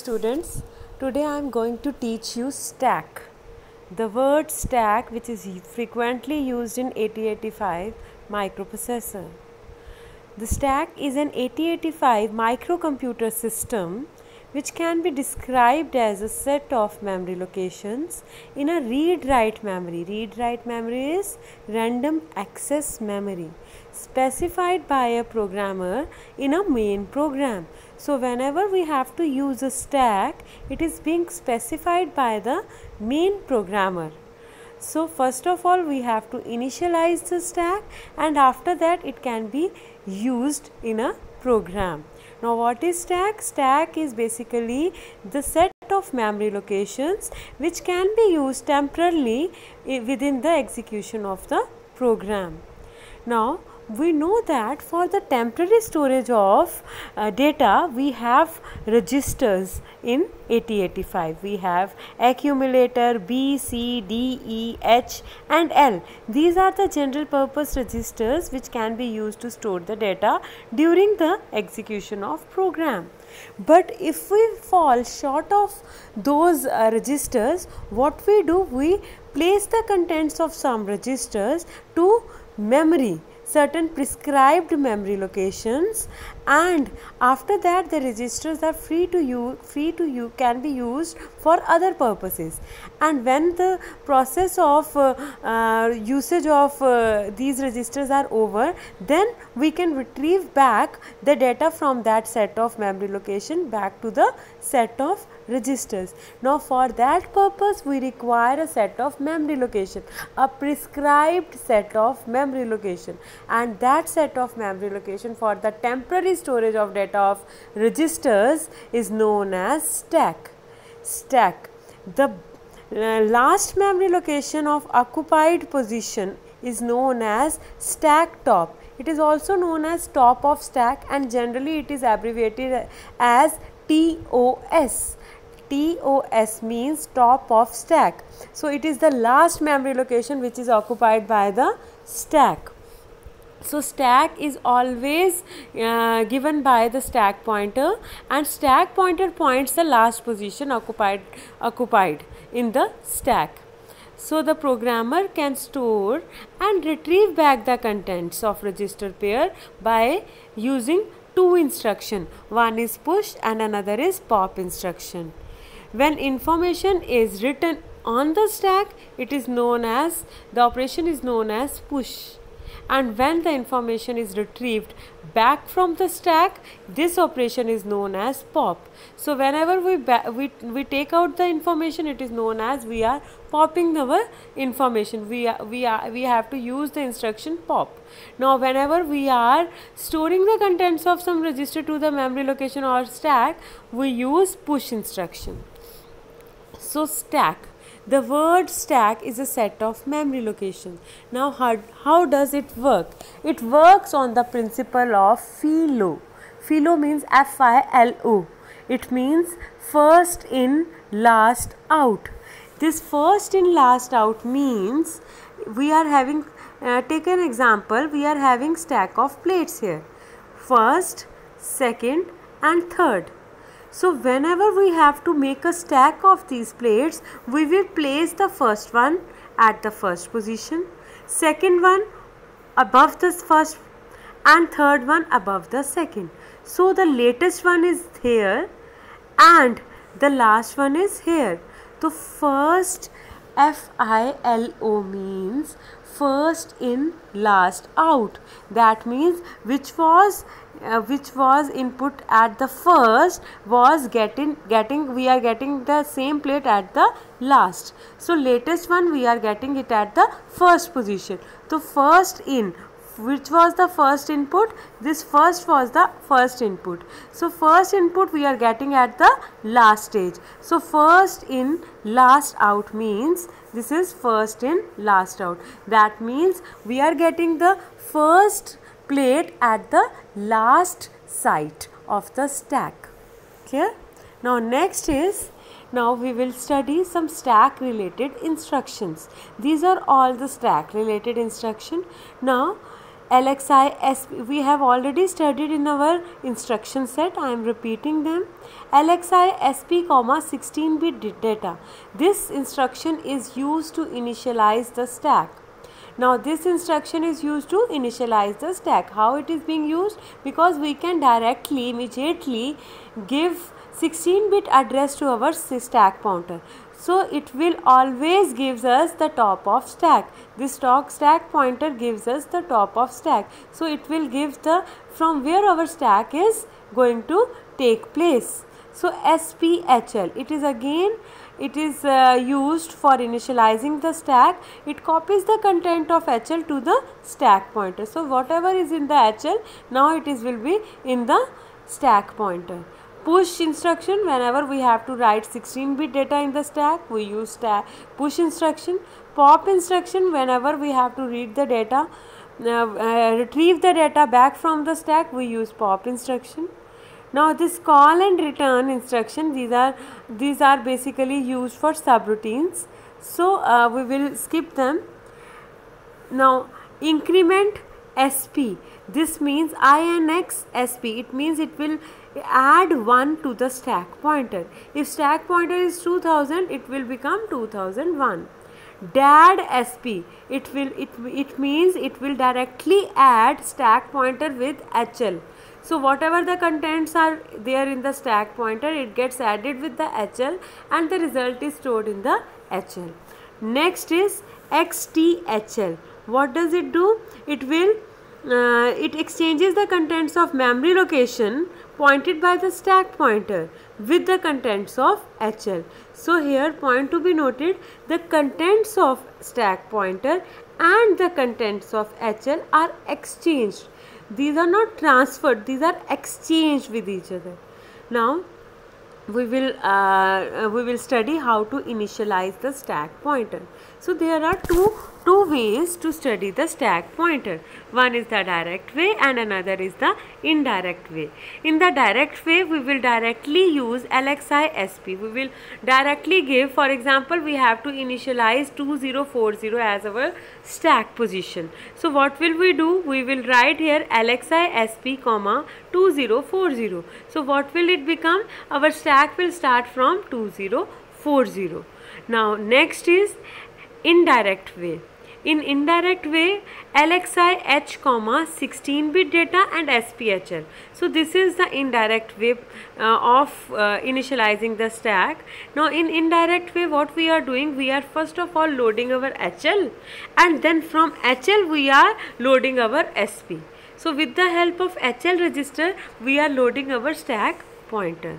students today I am going to teach you stack the word stack which is frequently used in 8085 microprocessor the stack is an 8085 microcomputer system which can be described as a set of memory locations in a read-write memory. Read-write memory is random access memory specified by a programmer in a main program. So whenever we have to use a stack, it is being specified by the main programmer. So first of all we have to initialize the stack and after that it can be used in a program. Now what is stack? Stack is basically the set of memory locations which can be used temporarily within the execution of the program. Now we know that for the temporary storage of uh, data we have registers in 8085 we have accumulator B, C, D, E, H and L. These are the general purpose registers which can be used to store the data during the execution of program. But if we fall short of those uh, registers what we do we place the contents of some registers to memory certain prescribed memory locations and after that the registers are free to you free to you can be used for other purposes and when the process of uh, uh, usage of uh, these registers are over then we can retrieve back the data from that set of memory location back to the set of registers. Now for that purpose we require a set of memory location, a prescribed set of memory location and that set of memory location for the temporary storage of data of registers is known as stack. Stack. The uh, last memory location of occupied position is known as stack top. It is also known as top of stack and generally it is abbreviated as TOS. TOS means top of stack. So, it is the last memory location which is occupied by the stack. So, stack is always uh, given by the stack pointer and stack pointer points the last position occupied, occupied in the stack. So, the programmer can store and retrieve back the contents of register pair by using two instruction. One is push and another is pop instruction. When information is written on the stack, it is known as, the operation is known as push. And when the information is retrieved back from the stack, this operation is known as pop. So whenever we, we, we take out the information, it is known as we are popping our information. We, are, we, are, we have to use the instruction pop. Now whenever we are storing the contents of some register to the memory location or stack, we use push instruction. So stack. The word stack is a set of memory locations. Now how, how does it work? It works on the principle of FILO. FILO means F-I-L-O. It means first in, last out. This first in, last out means we are having, uh, take an example, we are having stack of plates here. First, second and third so whenever we have to make a stack of these plates, we will place the first one at the first position, second one above the first and third one above the second. So the latest one is here and the last one is here. The first FILO means first in last out that means which was uh, which was input at the first was getting getting we are getting the same plate at the last. So latest one we are getting it at the first position. So first in which was the first input? This first was the first input. So first input we are getting at the last stage. So first in last out means this is first in last out. That means we are getting the first plate at the last site of the stack. Clear? Now next is, now we will study some stack related instructions. These are all the stack related instruction. Now LXI SP we have already studied in our instruction set I am repeating them LXI SP comma 16 bit data this instruction is used to initialize the stack now this instruction is used to initialize the stack. How it is being used? Because we can directly immediately give 16 bit address to our stack pointer so it will always gives us the top of stack. This stock stack pointer gives us the top of stack. So it will give the from where our stack is going to take place so SPHL it is again it is uh, used for initializing the stack. It copies the content of HL to the stack pointer. So whatever is in the HL now it is will be in the stack pointer. Push instruction whenever we have to write 16 bit data in the stack we use stack push instruction. Pop instruction whenever we have to read the data uh, uh, retrieve the data back from the stack we use pop instruction now this call and return instruction these are these are basically used for subroutines so uh, we will skip them now increment sp this means INX SP it means it will add 1 to the stack pointer. If stack pointer is 2000 it will become 2001. DAD SP it will it, it means it will directly add stack pointer with HL. So whatever the contents are there in the stack pointer it gets added with the HL and the result is stored in the HL. Next is XTHL. What does it do? It will uh, it exchanges the contents of memory location pointed by the stack pointer with the contents of HL. So here point to be noted the contents of stack pointer and the contents of HL are exchanged. These are not transferred, these are exchanged with each other. Now we will uh, we will study how to initialize the stack pointer. So there are two two ways to study the stack pointer. One is the direct way and another is the indirect way. In the direct way, we will directly use LXI SP. We will directly give, for example, we have to initialize 2040 as our stack position. So what will we do? We will write here LXI SP comma 2040. So what will it become? Our stack will start from 2040. Now next is indirect way in indirect way LXI H comma 16 bit data and SPHL. So this is the indirect way uh, of uh, initializing the stack. Now in indirect way what we are doing we are first of all loading our HL and then from HL we are loading our SP. So with the help of HL register we are loading our stack pointer.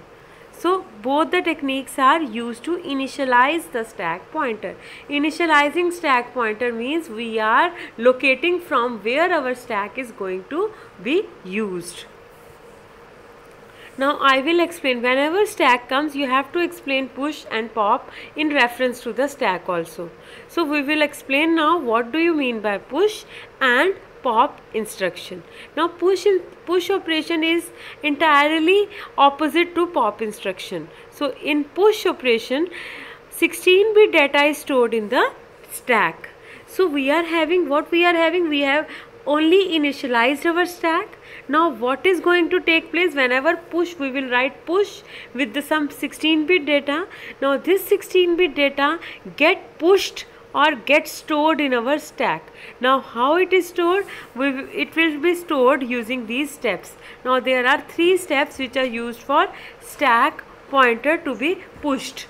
So both the techniques are used to initialize the stack pointer. Initializing stack pointer means we are locating from where our stack is going to be used. Now I will explain whenever stack comes you have to explain push and pop in reference to the stack also. So we will explain now what do you mean by push and pop instruction. Now push in, push operation is entirely opposite to pop instruction. So in push operation 16 bit data is stored in the stack. So we are having what we are having we have only initialized our stack. Now what is going to take place whenever push we will write push with the some 16 bit data. Now this 16 bit data get pushed or get stored in our stack. Now how it is stored? It will be stored using these steps. Now there are three steps which are used for stack pointer to be pushed.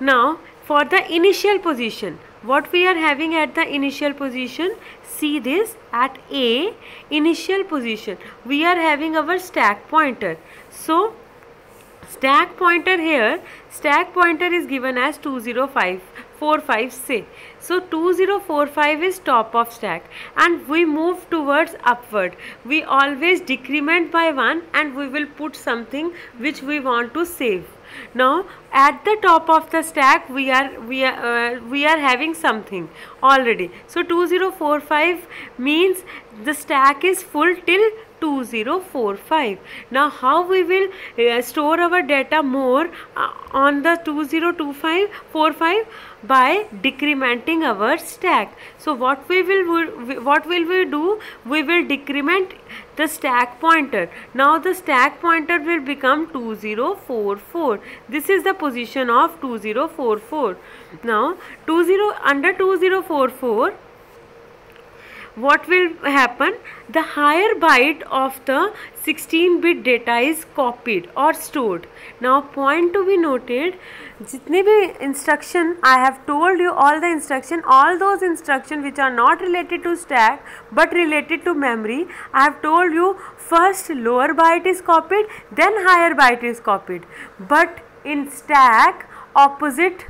Now for the initial position, what we are having at the initial position, see this at A initial position, we are having our stack pointer. So stack pointer here, stack pointer is given as 205 45 say. So 2045 is top of stack and we move towards upward. We always decrement by 1 and we will put something which we want to save. Now at the top of the stack we are we are uh, we are having something already. So 2045 means the stack is full till 2045 now how we will uh, store our data more uh, on the 2025 45 by decrementing our stack. So what we will what will we do? We will decrement the stack pointer. Now the stack pointer will become 2044 this is the position of 2044 now 20 under 2044 what will happen? The higher byte of the 16 bit data is copied or stored. Now point to be noted jitne bhi instruction i have told you all the instruction all those instruction which are not related to stack but related to memory i have told you first lower byte is copied then higher byte is copied. But in stack opposite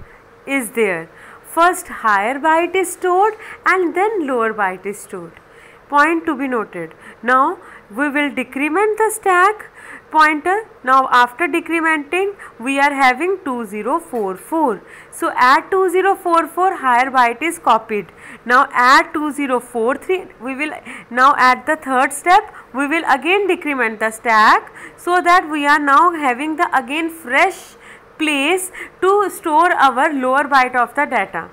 is there First higher byte is stored and then lower byte is stored. Point to be noted. Now we will decrement the stack pointer. Now after decrementing we are having 2044. So add 2044 higher byte is copied. Now add 2043 we will now at the third step we will again decrement the stack so that we are now having the again fresh place to store our lower byte of the data.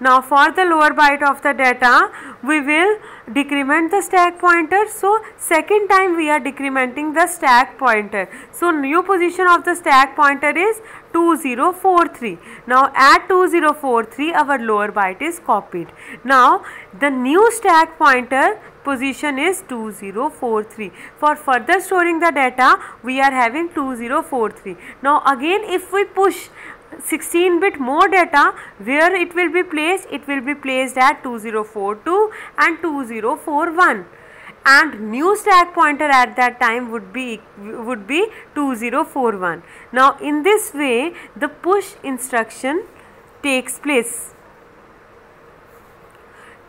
Now for the lower byte of the data we will decrement the stack pointer. So second time we are decrementing the stack pointer. So new position of the stack pointer is 2043. Now at 2043 our lower byte is copied. Now the new stack pointer position is 2043. For further storing the data we are having 2043. Now again if we push 16 bit more data where it will be placed? It will be placed at 2042 and 2041 and new stack pointer at that time would be would be 2041 now in this way the push instruction takes place.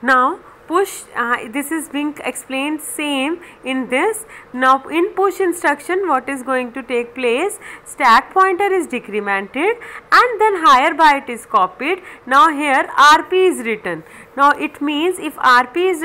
Now push uh, this is being explained same in this. Now in push instruction what is going to take place? Stack pointer is decremented and then higher byte is copied. Now here rp is written now it means if rp is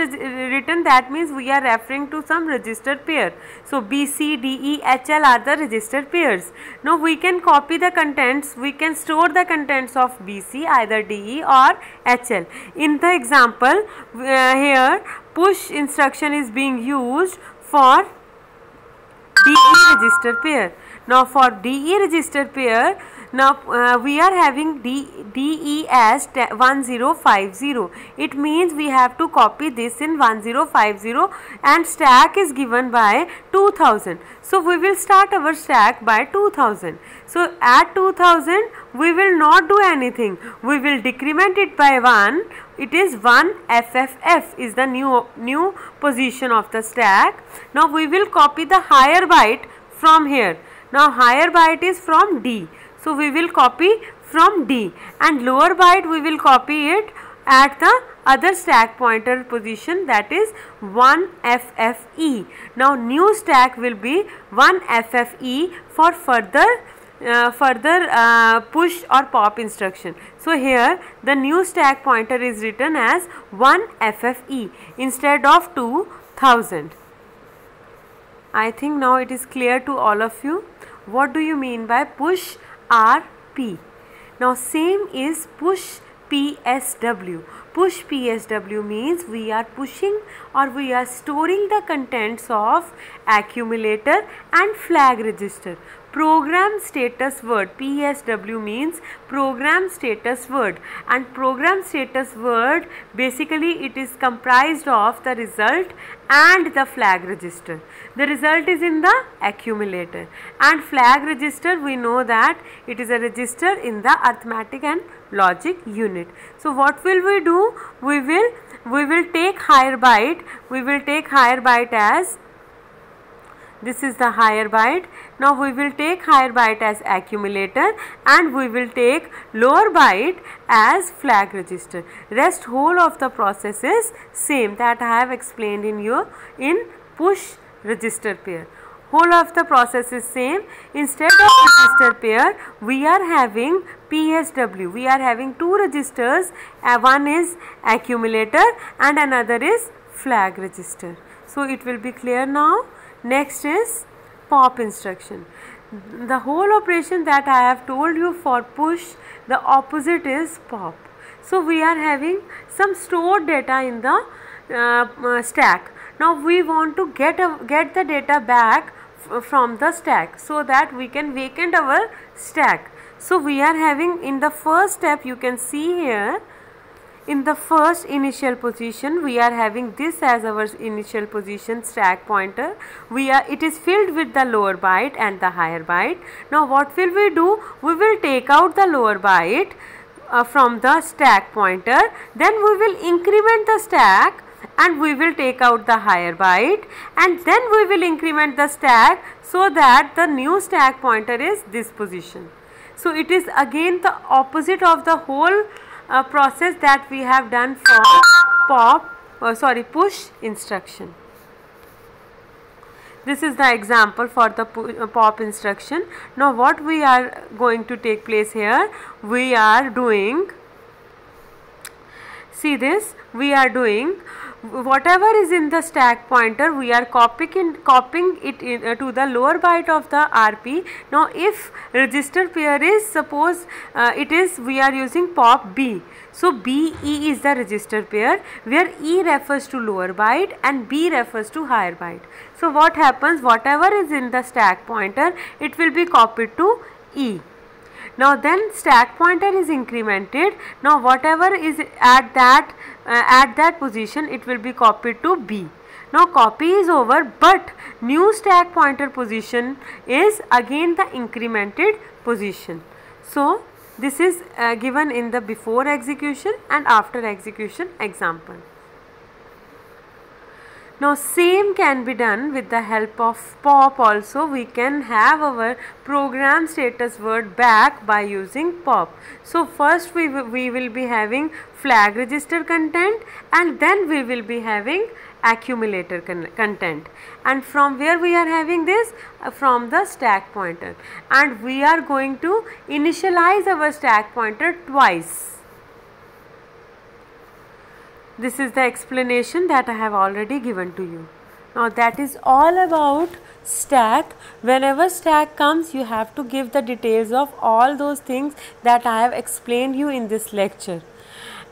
written that means we are referring to some register pair. So b c d e h l are the register pairs. Now we can copy the contents we can store the contents of bc either de or hl in the example uh, here push instruction is being used for DE register pair. Now for DE register pair now uh, we are having D, DES 1050. It means we have to copy this in 1050 and stack is given by 2000. So we will start our stack by 2000. So at 2000 we will not do anything. We will decrement it by 1. It is 1 FFF is the new, new position of the stack. Now we will copy the higher byte from here. Now higher byte is from D. So we will copy from D and lower byte we will copy it at the other stack pointer position that is 1FFE. Now new stack will be 1FFE for further uh, further uh, push or pop instruction. So here the new stack pointer is written as 1FFE instead of 2000. I think now it is clear to all of you. What do you mean by push RP. Now same is push PSW. Push PSW means we are pushing or we are storing the contents of accumulator and flag register. Program status word PSW means program status word and program status word basically it is comprised of the result and the flag register. The result is in the accumulator and flag register we know that it is a register in the arithmetic and logic unit. So what will we do? We will we will take higher byte we will take higher byte as this is the higher byte. Now we will take higher byte as accumulator and we will take lower byte as flag register. Rest whole of the process is same that I have explained in you in push register pair. Whole of the process is same. Instead of register pair, we are having PSW. We are having two registers. One is accumulator and another is flag register. So it will be clear now. Next is pop instruction. The whole operation that I have told you for push, the opposite is pop. So, we are having some stored data in the uh, uh, stack. Now, we want to get, a, get the data back from the stack so that we can vacant our stack. So, we are having in the first step you can see here in the first initial position we are having this as our initial position stack pointer. We are it is filled with the lower byte and the higher byte. Now what will we do? We will take out the lower byte uh, from the stack pointer. Then we will increment the stack and we will take out the higher byte. And then we will increment the stack so that the new stack pointer is this position. So, it is again the opposite of the whole uh, process that we have done for pop uh, sorry push instruction. This is the example for the uh, pop instruction. Now, what we are going to take place here? We are doing, see this, we are doing whatever is in the stack pointer we are copying in, copying it in, uh, to the lower byte of the RP. Now if register pair is suppose uh, it is we are using pop B. So BE is the register pair where E refers to lower byte and B refers to higher byte. So what happens whatever is in the stack pointer it will be copied to E. Now then stack pointer is incremented. Now whatever is at that uh, at that position it will be copied to B. Now copy is over but new stack pointer position is again the incremented position. So this is uh, given in the before execution and after execution example. Now same can be done with the help of pop also. We can have our program status word back by using pop. So first we, we will be having flag register content and then we will be having accumulator con content. And from where we are having this? Uh, from the stack pointer. And we are going to initialize our stack pointer twice this is the explanation that I have already given to you. Now that is all about stack. Whenever stack comes you have to give the details of all those things that I have explained you in this lecture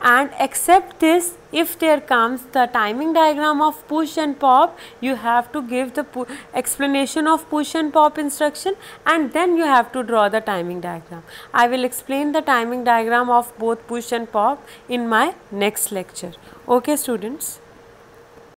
and except this if there comes the timing diagram of push and pop you have to give the explanation of push and pop instruction and then you have to draw the timing diagram. I will explain the timing diagram of both push and pop in my next lecture. Okay students.